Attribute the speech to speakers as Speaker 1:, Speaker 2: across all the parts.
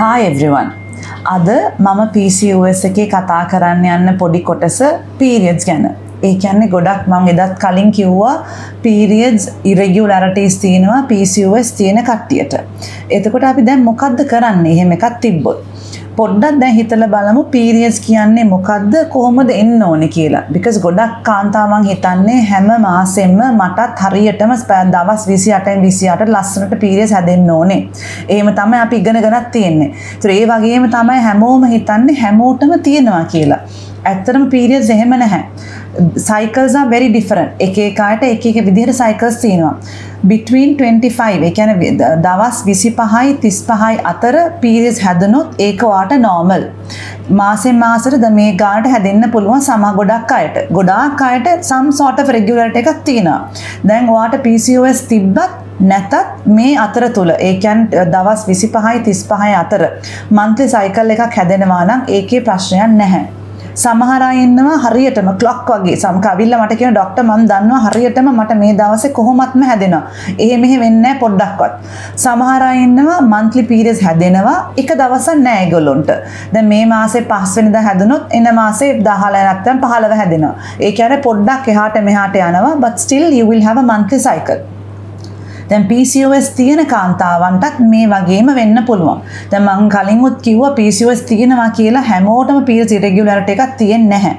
Speaker 1: හා එවරිවන් අද මම PCOS එකේ කතා කරන්න යන්න පොඩි කොටස පීරියඩ්ස් ගැන ඒ කියන්නේ ගොඩක් මං එදත් කලින් කිව්වා පීරියඩ්ස් ඉරෙගියුලරිටිස් තියෙනවා PCOS තියෙන කට්ටියට. එතකොට අපි දැන් මොකද්ද කරන්නේ? එහෙම එකක් තිබ්බොත්. පොඩ්ඩක් දැන් හිතලා බලමු පීරියඩ්ස් කියන්නේ මොකද්ද කොහොමද එන්න ඕනේ කියලා. because ගොඩක් කාන්තාවන් හිතන්නේ හැම මාසෙම මටත් හරියටම දවස් 28න් 28ට ලස්සනට පීරියඩ්ස් හැදෙන්න ඕනේ. එහෙම තමයි අපි ඉගෙන ගන්නත් තියෙන්නේ. ඒතර ඒ වගේම තමයි හැමෝම හිතන්නේ හැමෝටම තියෙනවා කියලා. ඇත්තටම පීරියඩ්ස් එහෙම නැහැ. Cycles are very different. එක එක අයට එක එක විදිහට සයිකල්ස් තියෙනවා. between 25 ඒ කියන්නේ දවස් 25යි 35යි අතර periods හැදුනොත් ඒක වාට normal. මාසෙන් මාසෙට මේ ගානට හැදෙන්න පුළුවන් සම ගොඩක් අයට. ගොඩාක් අයට some sort of regularity එකක් තියෙනවා. දැන් ඔයාට PCOS තිබ්බත් නැතත් මේ අතර තුළ ඒ කියන්නේ දවස් 25යි 35යි අතර monthly cycle එකක් හැදෙනවා නම් ඒකේ ප්‍රශ්නයක් නැහැ. සමහර අය ඉන්නවා හරියටම ක්ලොක් වගේ සමක අවිල්ල මට කියන ඩොක්ටර් මම දන්නවා හරියටම මට මේ දවසේ කොහොමත්ම හැදෙනවා. එහෙ මෙහෙ වෙන්නේ නැහැ පොඩ්ඩක්වත්. සමහර අය ඉන්නවා monthly periods හැදෙනවා එක දවසක් නැහැ ඒගොල්ලොන්ට. දැන් මේ මාසේ 5 වෙනිදා හැදුනොත් එන මාසේ 10 නැත්නම් 15 හැදෙනවා. ඒ කියන්නේ පොඩ්ඩක් එහාට මෙහාට යනවා but still you will have a monthly cycle. දැන් PCOS තියෙන කාන්තාවන්ටත් මේ වගේම වෙන්න පුළුවන්. දැන් මම කලින්ුත් කිව්වා PCOS තියෙනවා කියලා හැමෝටම periods irregularity එකක් තියෙන්නේ නැහැ.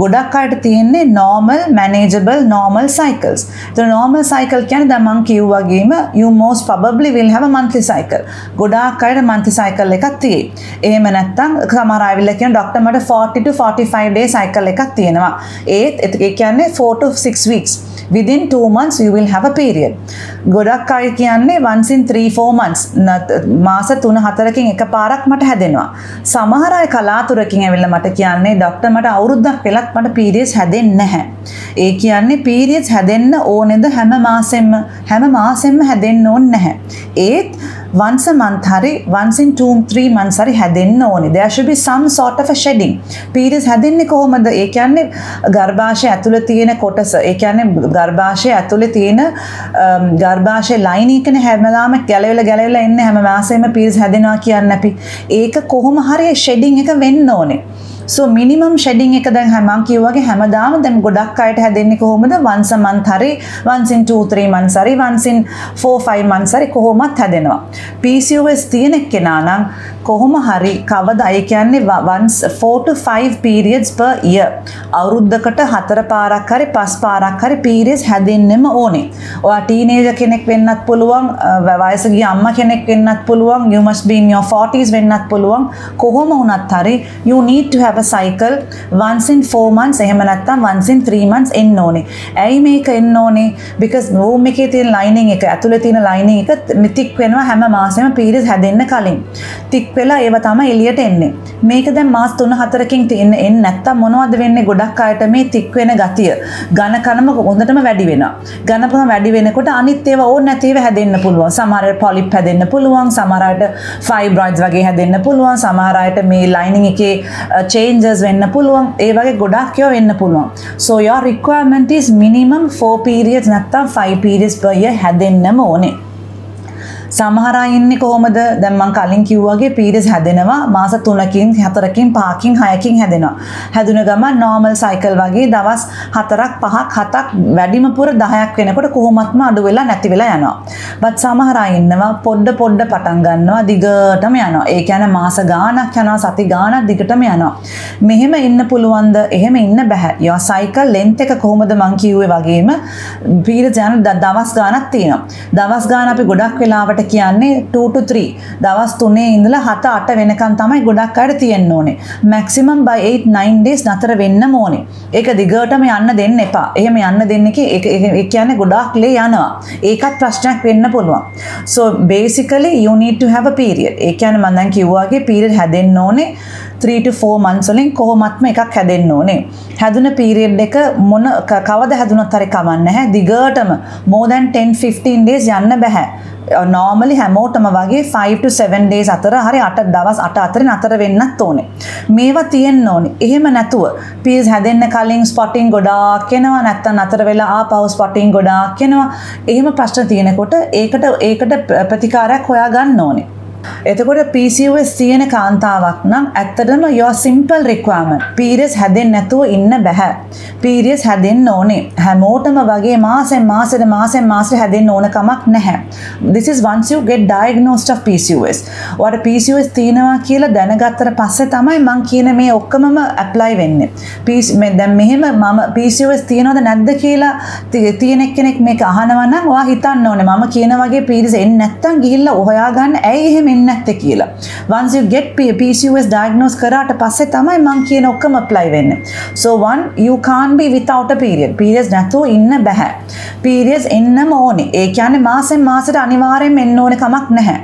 Speaker 1: ගොඩක් අයට තියෙන්නේ normal manageable normal cycles. the normal cycle කියන්නේ දැන් මම කිව්වා වගේම you most probably will have a monthly cycle. ගොඩාක් අයට monthly cycle එකක් තියෙයි. එහෙම නැත්නම් සමහර අය විල කියන ડોක්ටර් මට 40 to 45 day cycle එකක් තියෙනවා. ඒත් ඒ කියන්නේ 4 to 6 weeks. Within 2 months you will have a period. ගොඩක් අය කියන්නේ once in 3 4 months මාස 3 4කින් එකපාරක් මට හැදෙනවා. සමහර අය කලාතුරකින් ඇවිල්ලා මට කියන්නේ ડોක්ටර් මට අවුරුද්දක් වෙලත් මට periods හැදෙන්නේ නැහැ. ඒ කියන්නේ periods හැදෙන්න ඕනේද හැම මාසෙම හැම මාසෙම හැදෙන්න ඕනේ නැහැ. ඒත් once a month හරි once in 2 3 months හරි හැදෙන්න ඕනේ. there should be some sort of a shedding. periods හැදෙන්නේ කොහොමද? ඒ කියන්නේ ගර්භාෂය ඇතුළේ තියෙන කොටස. ඒ කියන්නේ ගර්භාෂය ඇතුළේ තියෙන um, ගර්භාෂය ලයින් එකනේ හැමදාම ගැලවිලා ගැලවිලා එන්නේ හැම මාසෙම periods හැදෙනවා කියන්නේ අපි. ඒක කොහොම හරි shedding එක වෙන්න ඕනේ. සෝ මිනිමම් ෂෙඩින් එක දැන් හැමං කිව්වගේ හැමදාම දැන් ගොඩක් අයට හැදෙන්නේ කොහොමද? once a month හරි once in 2 3 months හරි once in 4 5 months හරි කොහොමත් හැදෙනවා. PCOS තියෙන කෙනා නම් කොහොම හරි කවදා ඒ කියන්නේ once 4 to 5 periods per year. අවුරුද්දකට හතර පාරක් හරි පස් පාරක් හරි periods හැදෙන්නෙම ඕනේ. ඔයා ටීනේජර් කෙනෙක් වෙන්නත් පුළුවන් වයස ගිය අම්මා කෙනෙක් වෙන්නත් පුළුවන් you must be in your 40s වෙන්නත් පුළුවන්. කොහොම වුණත් හරි you need to have have a cycle once in 4 months එහෙම නැත්නම් once in 3 months එන්න ඕනේ. ඇයි මේක එන්න ඕනේ? because womb එකේ තියෙන lining එක ඇතුලේ තියෙන lining එක තික් වෙනවා හැම මාසෙම periods හැදෙන්න කලින්. තික් වෙලා ඒව තමයි එළියට එන්නේ. මේක දැන් මාස 3-4කින් තියෙන එන්නේ නැත්නම් මොනවද වෙන්නේ ගොඩක් අයට මේ තික් වෙන ගතිය. ඝන කනම හොඳටම වැඩි වෙනවා. ඝනකම වැඩි වෙනකොට අනිත් ඒවා ඕන නැති ඒවා හැදෙන්න පුළුවන්. සමහර අයට polyp හැදෙන්න පුළුවන්. සමහර අයට fibroids වගේ හැදෙන්න පුළුවන්. සමහර අයට මේ lining එකේ uh, changes වෙන්න පුළුවන් ඒ වගේ ගොඩක් ඒවා වෙන්න පුළුවන්. So your requirement is minimum 4 periods නැත්තම් 5 periods per year හැදෙන්නම ඕනේ. සමහර අය ඉන්නේ කොහොමද? දැන් මම කලින් කිව්වාගේ පීරියඩ්ස් හැදෙනවා මාස 3කින් 4කින් 5කින් 6කින් හැදෙනවා. හැදුන ගමන් normal cycle වගේ දවස් 4ක් 5ක් 7ක් වැඩිම පුර 10ක් වෙනකොට කොහොමත්ම අඩු වෙලා නැති වෙලා යනවා. බත් සමහර අය ඉන්නවා පොඩ පොඩ පටන් ගන්නවා දිගටම යනවා. ඒ කියන්නේ මාස ගාණක් යනවා සති ගාණක් දිගටම යනවා. මෙහෙම ඉන්න පුළුවන්ද? එහෙම ඉන්න බෑ. your cycle length එක කොහොමද මං කිව්වේ වගේම පීරියඩ්ස් යන දවස් ගාණක් තියෙනවා. දවස් ගාණ අපි ගොඩක් වෙලාවට කියන්නේ 2 to 3 දවස් 3 ඉඳලා 7 8 වෙනකන් තමයි ගොඩක් අයට තියෙන්න ඕනේ. maximum by 8 9 days නතර වෙන්න ඕනේ. ඒක දිගටම යන්න දෙන්න එපා. එහෙම යන්න දෙන්න එක ඒ කියන්නේ ගොඩාක් ලේ යනවා. ඒකත් ප්‍රශ්නයක් වෙන්න පුළුවන්. so basically you need to have a period. ඒ කියන්නේ මම දැන් කිව්වාගේ period හැදෙන්න ඕනේ 3 to 4 months වලින් කොහොමත්ම එකක් හැදෙන්න ඕනේ. හැදුන period එක මොන කවද හැදුනත් හරි කමන්නේ නැහැ. දිගටම more than 10 15 days යන්න බෑ. නෝමලි හැමෝටම වගේ 5 to 7 days අතර හරි 8 දවස් 8 අතරින් අතර වෙන්නත් ඕනේ. මේවා තියෙන්න ඕනේ. එහෙම නැතුව පීස් හැදෙන්න කලින් ස්පොටින් ගොඩාක් එනවා නැත්නම් අතර වෙලා ආපහු ස්පොටින් ගොඩාක් එනවා. එහෙම ප්‍රශ්න තියෙනකොට ඒකට ඒකට ප්‍රතිකාරයක් හොයා ගන්න ඕනේ. එතකොට PCOS තියෙන කාන්තාවක් නම් ඇත්තටම your simple requirement periods හැදෙන්නේ නැතුව ඉන්න බෑ. periods හැදෙන්න ඕනේ. හැමෝටම වගේ මාසෙන් මාසෙට මාසෙන් මාසෙට හැදෙන්න ඕන කමක් නැහැ. This is once you get diagnosed of PCOS. ඔයාලට PCOS තියෙනවා කියලා දැනගත්තට පස්සේ තමයි මම කියන මේ ඔක්කොමම apply වෙන්නේ. මේ දැන් මෙහෙම මම PCOS තියෙනවද නැද්ද කියලා තියෙන කෙනෙක් මේක අහනවා නම් ඔයා හිතන්න ඕනේ මම කියන වගේ periods එන්නේ නැත්තම් ගිහිල්ලා හොයාගන්න ඇයි එහෙම එන්නේ නැත්තේ කියලා. once you get PCOS diagnosed කරාට පස්සේ තමයි මං කියන ඔක්කොම apply වෙන්නේ. so one you can't be without a period. periods නැතුව ඉන්න බෑ. periods එන්නම ඕනේ. ඒ කියන්නේ මාසෙන් මාසෙට අනිවාර්යෙන්ම එන්න ඕනේ කමක් නැහැ.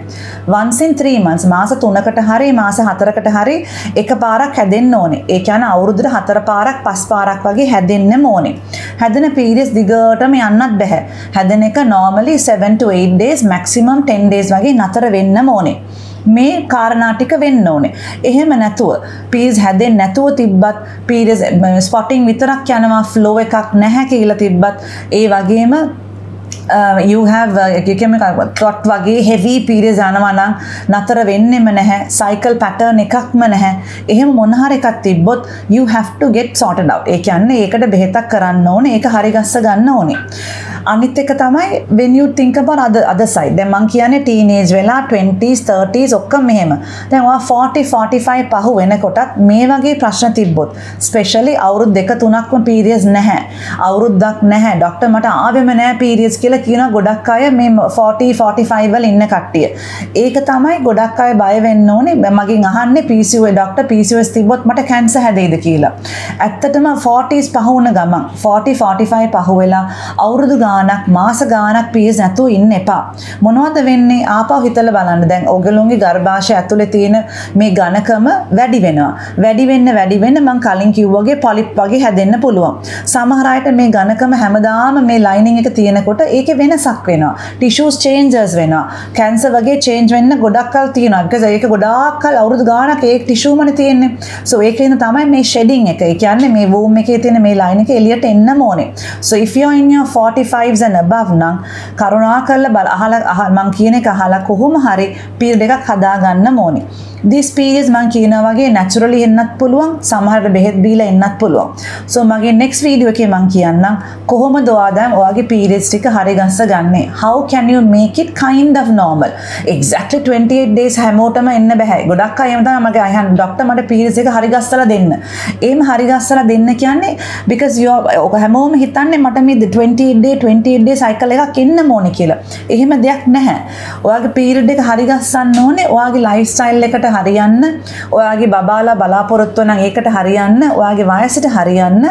Speaker 1: once in 3 months මාස 3කට හරි මාස 4කට හරි එක පාරක් හැදෙන්න ඕනේ. ඒ කියන්නේ අවුරුද්දට 4 පාරක් 5 පාරක් වගේ හැදෙන්නම ඕනේ. හැදෙන periods දිගටම යන්නත් බෑ. හැදෙන එක normally 7 to 8 days maximum 10 days වගේ නතර වෙන්නම ඕනේ. මේ කාරණා ටික වෙන්න ඕනේ. එහෙම නැතුව පීස් හැදෙන්නේ නැතුව තිබ්බත් පීරියස් ස්පොටිං විතරක් යනවා ෆ්ලෝ එකක් නැහැ කියලා තිබ්බත් ඒ වගේම uh, you have එකම ටොට් වගේ හෙවී පීරියස් යනවා නම් නතර වෙන්නෙම නැහැ සයිකල් පැටර්න් එකක්ම නැහැ එහෙම මොන හරි එකක් තිබ්බොත් you have to get sorted out. ඒ කියන්නේ ඒකට බෙහෙතක් කරන්න ඕනේ ඒක හරි ගස්ස ගන්න ඕනේ අනිත් එක තමයි when you think about other other side. දැන් මං කියන්නේ teenage වෙලා 20s 30s ඔක්කොම මෙහෙම දැන් ඔයා 40 45 පහු වෙනකොටත් මේ වගේ ප්‍රශ්න තිබ්බොත් ස්පෙෂලි අවුරුදු දෙක තුනක්ම පීරියඩ්ස් නැහැ. අවුරුද්දක් නැහැ. ડોක්ටර් මට ආවෙම නැහැ පීරියඩ්ස් කියලා කියන ගොඩක් අය මේ 40 45 වල ඉන්න කට්ටිය ඒක තමයි ගොඩක් අය බය වෙන්න ඕනේ මගෙන් අහන්නේ PCOS ડોක්ටර් PCOS තිබ්බොත් මට කැන්සර් හැදෙයිද කියලා ඇත්තටම 40s පහු වුණ ගමන් 40 45 පහු වෙලා අවුරුදු ගානක් මාස ගානක් පීස් නැතුව ඉන්න එපා. මොනවද වෙන්නේ ආපහු හිතලා බලන්න. දැන් ඔයගොල්ලෝගේ ගර්භාෂය ඇතුලේ තියෙන මේ ඝනකම වැඩි වෙනවා. වැඩි වෙන්න වැඩි වෙන්න මම කලින් කිව්වාගේ පොලිප් වගේ හැදෙන්න පුළුවන්. සමහර අයට මේ ඝනකම හැමදාම මේ ලයිනින් එක තියෙනකොට ඒකේ වෙනසක් වෙනවා. ටිෂුස් චේන්ජස් වෙනවා. කැන්සර් වගේ චේන්ජ් වෙන්න ගොඩක් කල් තියෙනවා. because ඒක ගොඩාක් කල් අවුරුදු ගානක් ඒ ටිෂුමනේ තියෙන්නේ. so ඒකෙන් තමයි මේ ෂෙඩින් එක. ඒ කියන්නේ මේ වූම් එකේ තියෙන මේ ලයින් එක එළියට එන්නම ඕනේ. so if you are in your 45 5s and above නම් කරුණා කරලා බල අහලා මං කියන එක අහලා කොහොම හරි පීරියඩ් එකක් හදා ගන්න ඕනේ. this periods මං කියනා වගේ naturally එන්නත් පුළුවන් සමහරට බෙහෙත් බීලා එන්නත් පුළුවන්. so මගේ next video එකේ මං කියන්නම් කොහොමද ඔයා දැන් ඔයාගේ periods ටික හරි ගස්ස ගන්නේ. how can you make it kind of normal? exactly 28 days හැමෝටම එන්න බෑ. ගොඩක් අය තමයි මගේ අයහන් ડોක්ටර් මට periods එක හරි ගස්සලා දෙන්න. එහෙම හරි ගස්සලා දෙන්න කියන්නේ because you ඔක හැමෝම හිතන්නේ මට මේ 28 day 28 day cycle එකක් එන්න ඕනේ කියලා. එහෙම දෙයක් නැහැ. ඔයාගේ period එක හරි ගස්සන්න ඕනේ ඔයාගේ lifestyle එකට හරියන්න ඔයාගේ බබාලා බලාපොරොත්තු නම් ඒකට හරියන්න ඔයාගේ වයසට හරියන්න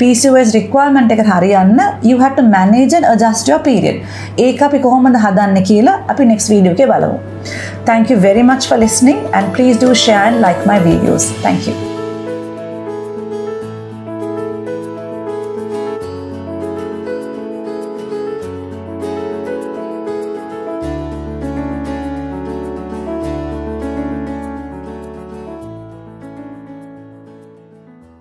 Speaker 1: PCOS requirement එකට හරියන්න you have to manage and adjust your period. ඒක අපි කොහොමද හදන්නේ කියලා අපි next video එකේ බලමු. Thank you very much for listening and please do share and like my videos. Thank you.